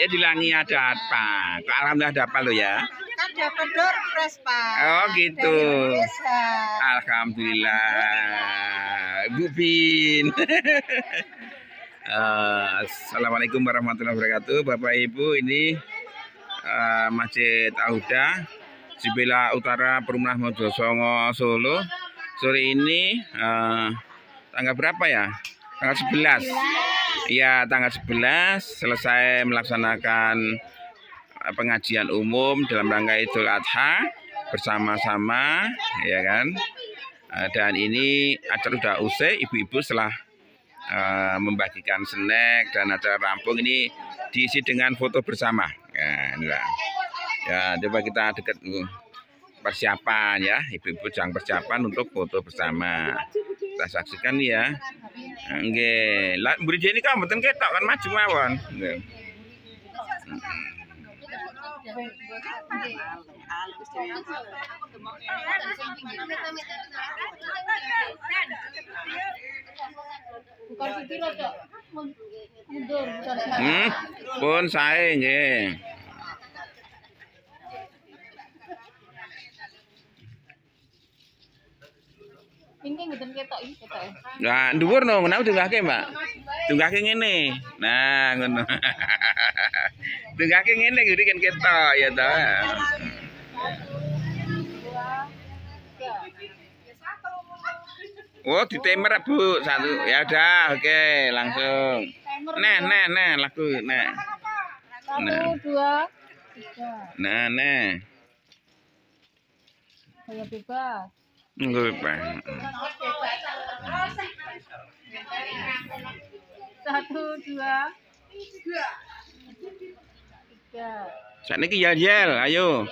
Ya di Langi ada apa? Kok Alhamdulillah ada apa lo ya? Kan dapat door press, Pak. Oh gitu. Indonesia. Alhamdulillah. Bu Bin. Eh, Assalamualaikum warahmatullahi wabarakatuh. Bapak Ibu ini eh, Masjid Al-Huda Sibila Utara Perumahan Mojosongo Solo. Sore ini eh, tanggal berapa ya? Tanggal 11. Iya, tanggal 11 selesai melaksanakan eh, pengajian umum dalam rangka Idul Adha bersama-sama, ya kan? Eh, Dan ini acara sudah usai, ibu-ibu setelah eh, membagikan snack dan acara rampung ini diisi dengan foto bersama. Ya, inilah. Ya, coba kita dekat uh, persiapan ya, ibu-ibu jangan persiapan untuk foto bersama. Kita saksikan ya. Nggih, lah mburi ini kan mboten ketok kan maju mawon. Nggih. Hmm, pun sae nggih. Ini ngeten ketok iki ketok. ya. Nah, dhuwur no, kenapa Mbak? Tunggake ngene. Nah, ngono. tunggake ngene kuwi kan ketok ya ta. Oh, ditemer Bu, satu. Ya udah, oke, langsung. Nah, nah, nah, lagu, nah. Satu, dua, tiga. Nah, nah. Saya bebas. Pak. Satu, dua, tiga. Yel-yel, ayo.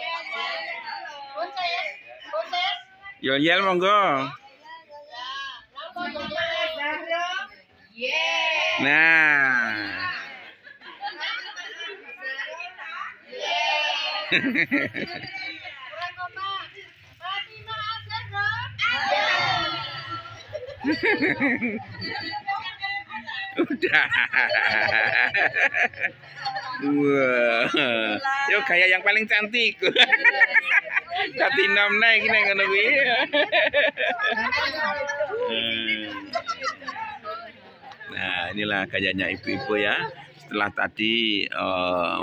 Yel-yel monggo. Nah. Udah. Wah. Yo gaya yang paling cantik. Tapi nom naik ini ngono. Nah, inilah gayanya ibu-ibu ya. Setelah tadi eh,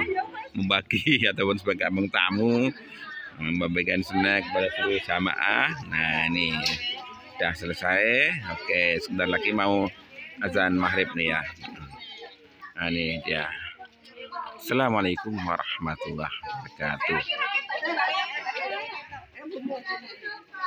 membagi ataupun sebagai abang tamu membagikan snack pada seluruh jamaah. Nah, ini sudah selesai. Oke, sebentar lagi mau azan maghrib nih ya. Nah, ini dia. Assalamualaikum warahmatullahi wabarakatuh.